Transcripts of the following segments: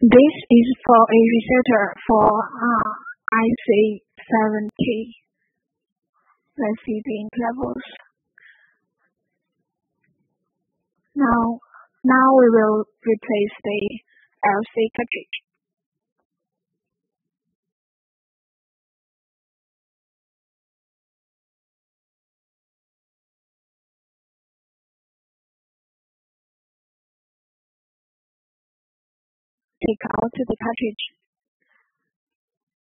This is for a resetter for uh, IC70. Let's see the levels. Now, now we will replace the LC cartridge. Take out the cartridge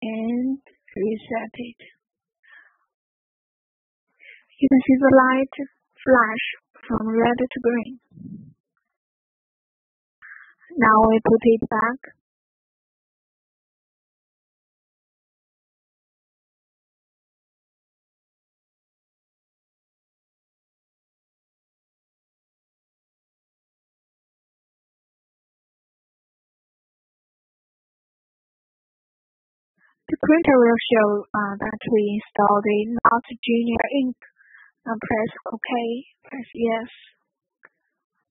and reset it. You can see the light flash from red to green. Now we put it back The printer will show uh, that we installed the Not Junior ink. Now press OK, press Yes.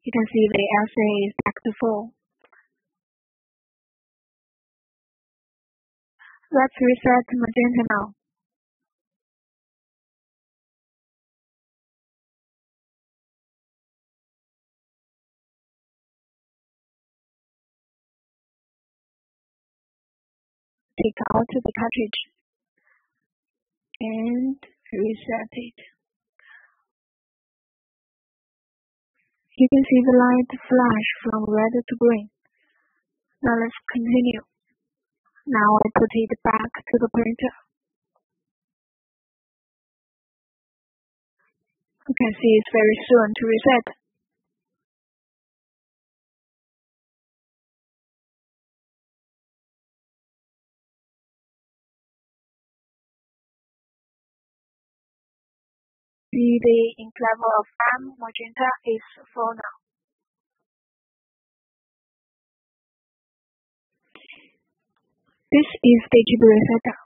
You can see the LCA is back to full. Let's reset magenta now. Take out the cartridge and reset it. You can see the light flash from red to green. Now let's continue. Now I put it back to the printer. You can see it's very soon to reset. The ink level of RAM magenta is full now. This is the GBResetter.